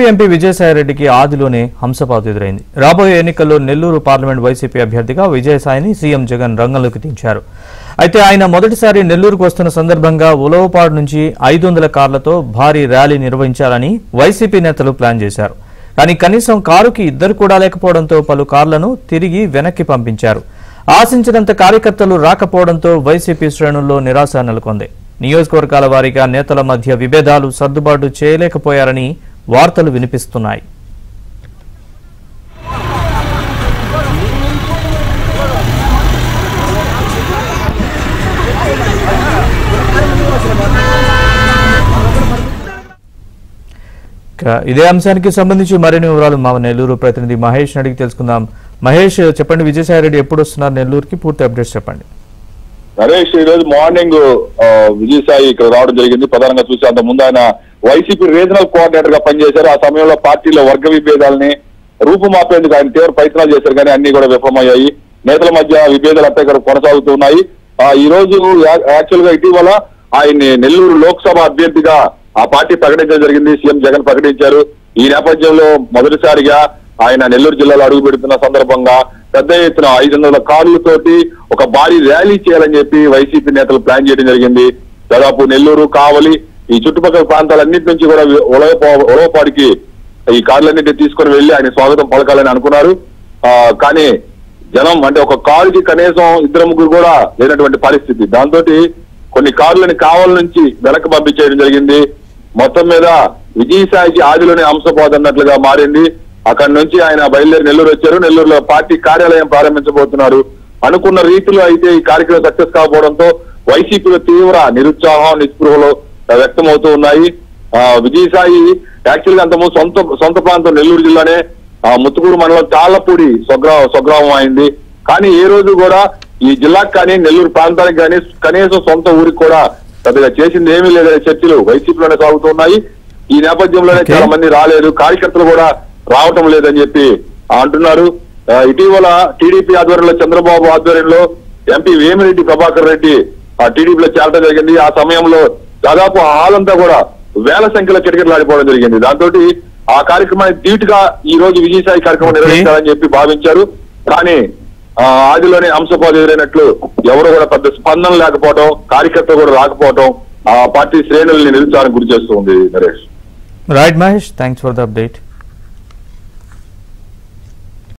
MP విజయసాయిరెడ్డికి ఆదిలోనే హంసపాతు ఎదురైంది. రాబోయే ఎన్నికల్లో నెల్లూరు పార్లమెంట్ వైసీపీ అభ్యర్థిగా విజయసాయిని సీఎం జగన్ రంగంలోకి దించారు. అయితే ఆయన మొదటిసారి నెల్లూరుకు వస్తున్న సందర్భంగా ఉలవపాడు నుంచి ఐదు వందల కార్లతో భారీ ర్యాలీ నిర్వహించాలని వైసీపీ నేతలు ప్లాన్ చేశారు. కానీ కనీసం కారుకి ఇద్దరు కూడా లేకపోవడంతో పలు కార్లను తిరిగి వెనక్కి పంపించారు. ఆశించినంత కార్యకర్తలు రాకపోవడంతో వైసీపీ శ్రేణుల్లో నిరాశ నెలకొంది. నియోజకవర్గాల వారీగా నేతల మధ్య విభేదాలు సర్దుబాటు చేయలేకపోయారని వార్తలు వినిపిస్తున్నాయి. ఇదే అంశానికి సంబంధించి మరిన్ని వివరాలు మా నెల్లూరు ప్రతినిధి మహేష్ అడిగి తెలుసుకుందాం. మహేష్ చెప్పండి విజయసాయిరెడ్డి ఎప్పుడు వస్తున్నారు నెల్లూరుకి? పూర్తి అప్డేట్స్ చెప్పండి. నరేష్ ఈ రోజు మార్నింగ్ విజయసాయి ఇక్కడ రావడం జరిగింది. ప్రధానంగా చూసి అంత ముందు ఆయన వైసీపీ రీజనల్ కోఆర్డినేటర్గా పనిచేశారు. ఆ సమయంలో పార్టీలో వర్గ విభేదాలని రూపుమాపేందుకు ఆయన తీవ్ర ప్రయత్నాలు చేశారు కానీ అన్ని కూడా విఫలమయ్యాయి. నేతల మధ్య విభేదాలు అంతా ఇక్కడ కొనసాగుతున్నాయి ఈ రోజు యాక్చువల్గా ఇటీవల ఆయన్ని నెల్లూరు లోక్సభ అభ్యర్థిగా ఆ పార్టీ ప్రకటించడం జరిగింది. సీఎం జగన్ ప్రకటించారు. ఈ నేపథ్యంలో మొదటిసారిగా ఆయన నెల్లూరు జిల్లాలో అడుగు పెడుతున్న సందర్భంగా పెద్ద ఎత్తున ఐదు వందల కార్లతోటి ఒక భారీ ర్యాలీ చేయాలని చెప్పి వైసీపీ నేతలు ప్లాన్ చేయడం జరిగింది. దాదాపు నెల్లూరు కావలి ఈ చుట్టుపక్కల ప్రాంతాలన్నింటి నుంచి కూడా ఉలవపా ఉలవపాడికి ఈ కార్లన్నింటినీ తీసుకొని వెళ్ళి ఆయన స్వాగతం పలకాలని అనుకున్నారు. ఆ, కానీ జనం అంటే ఒక కారుకి కనీసం ఇద్దరు ముగ్గురు కూడా లేనటువంటి పరిస్థితి. దాంతో కొన్ని కార్లని కావల నుంచి వెనక్కి పంపించేయడం జరిగింది. మొత్తం మీద విజయసాయికి ఆదిలోనే అంశపోదన్నట్లుగా మారింది. అక్కడి నుంచి ఆయన బయలుదేరి నెల్లూరు వచ్చారు. నెల్లూరులో పార్టీ కార్యాలయం ప్రారంభించబోతున్నారు. అనుకున్న రీతిలో అయితే ఈ కార్యక్రమం సక్సెస్ కాకపోవడంతో వైసీపీలో తీవ్ర నిరుత్సాహం నిస్పృహలో వ్యక్తమవుతూ ఉన్నాయి. ఆ, విజయసాయి యాక్చువల్గా అంతకుముందు సొంత సొంత ప్రాంతం నెల్లూరు జిల్లానే. ముత్తుకూరు మండలం తాళ్ళపూడి స్వగ్రా స్వగ్రామం అయింది. కానీ ఏ రోజు కూడా ఈ జిల్లాకు కానీ నెల్లూరు ప్రాంతానికి కానీ కనీసం సొంత ఊరికి కూడా పెద్దగా చేసింది ఏమీ లేదనే చర్చలు వైసీపీలోనే సాగుతున్నాయి. ఈ నేపథ్యంలోనే. చాలా మంది రాలేదు. కార్యకర్తలు కూడా రావటం లేదని చెప్పి అంటున్నారు. ఇటీవల టీడీపీ ఆధ్వర్యంలో చంద్రబాబు ఆధ్వర్యంలో ఎంపీ వేమిరెడ్డి ప్రభాకర్ రెడ్డి ఆ టీడీపీలో చేరడం జరిగింది. ఆ సమయంలో దాదాపు ఆ హాల్ అంతా కూడా వేల సంఖ్యలో కిటకిటలాడిపోవడం జరిగింది. దాంతో ఆ కార్యక్రమాన్ని ధీటుగా ఈ రోజు విజయసాయి కార్యక్రమం. నిర్వహించాలని చెప్పి భావించారు. కానీ ఆదిలోనే అంశపాదు ఎదురైనట్లు ఎవరు కూడా పెద్ద స్పందన లేకపోవడం కార్యకర్త కూడా రాకపోవడం ఆ పార్టీ శ్రేణుల్ని నిరుత్సాహానికి గురి చేస్తుంది Naresh. Right Mahesh thanks for the update